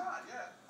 God, yeah.